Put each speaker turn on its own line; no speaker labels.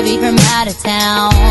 gotta be from out of town.